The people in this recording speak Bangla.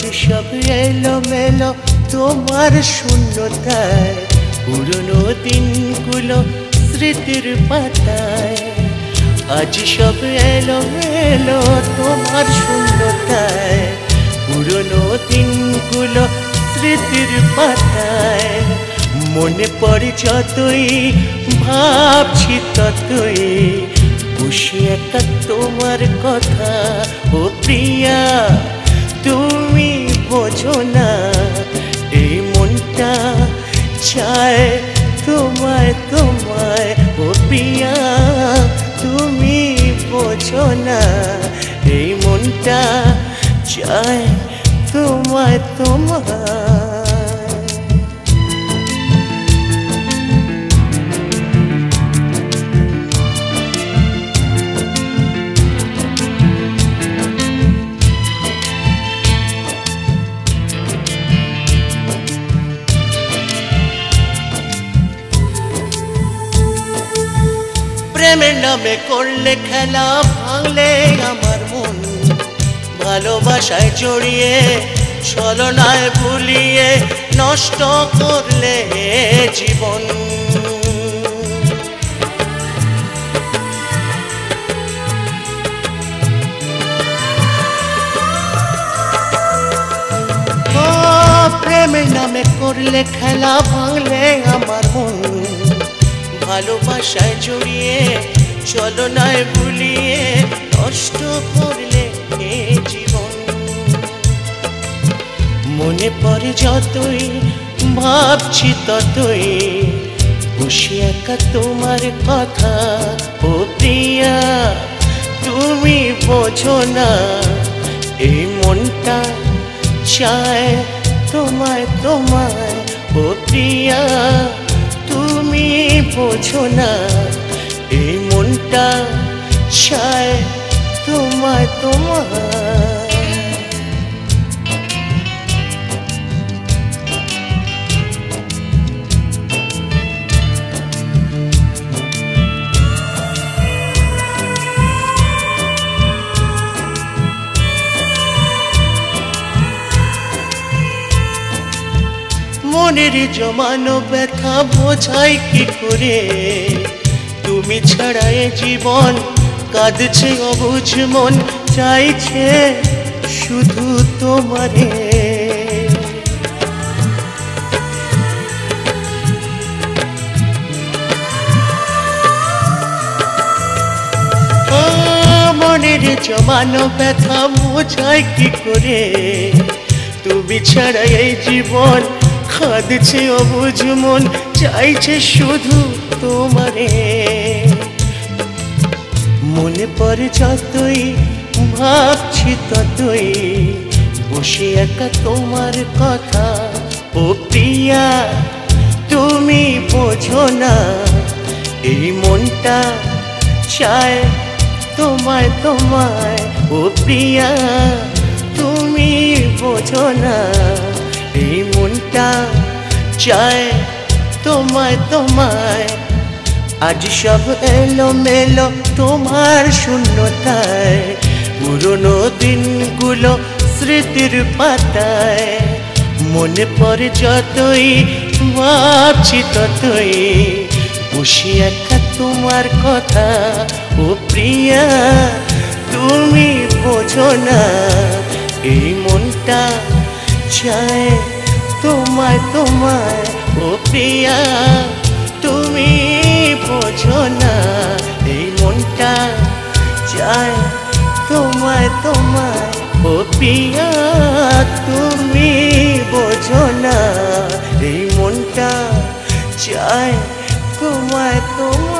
সব এলো মেলো তোমার শূন্যতায়, পুরনো দিনগুলো স্মৃতির পাতায়। আজ সব এলো মেলো তোমার শূন্যতায়, পুরনো দিনগুলো স্মৃতির পাতায়। মনে পড়ে যতই, ভাবছি ততই বসে একা তোমার কথা ও প্রিয়া, তুমি বোঝো না এই মনটা চায় তোমায় তোমায়। ও পিয়া তুমি বোঝো না এই মনটা চায় তোমায় তোমায়। নামে করলে খেলা ভাঙলে আমার মন। ভালোবাসায় জড়িয়ে, ছলনায় ভুলিয়ে নষ্ট করলে জীবন। প্রেমের নামে করলে খেলা ভাঙলে আমার মন। ভালোবাসায় জড়িয়ে, চলনায় ভুলিয়ে, নষ্ট করলে এ জীবন? মনে পড়ে যতই, ভাবছি ততই, বসে একা তোমার কথা, ও প্রিয়া, তুমি বোঝো না, এই মনটা চায় তোমায় তোমায়, ও প্রিয়া। বোঝো না এই মনটা চায় তোমায় তোমায় মনের জমানো ব্যথা বোঝাই কি করে? তুমি ছাড়া জীবন কাঁদছে অবুঝ মন, চাইছে শুধু তোমারে। মনের জমানো ব্যথা বোঝাই কি করে? তুমি ছাড়া জীবন খাদছে অবুঝ মন, চাইছে শুধু তোমারে। মনে পড়ে যতই, ভাবছি ততই, বসে একা তোমার কথা। ও প্রিয়া, তুমি বোঝো না, এই মনটা চায় তোমায় তোমায়। ও প্রিয়া, তুমি বোঝো না। এই মনটা চায় তোমায় তোমায়। আজ সব এলো মেলো তোমার শূন্যতায়। পুরনো দিনগুলো স্মৃতির পাতায়। মনে পড়ে যতই, ভাবছি ততই। বসে একা তোমার কথা ও প্রিয়া, তুমি বোঝো না। চায় তোমায় তোমায়, ও প্রিয়া, তুমি বোঝো না এই মনটা চায় তোমায় তোমায়, ও প্রিয়া, তুমি বোঝো না এই মনটা চায় তোমায় তোমায়।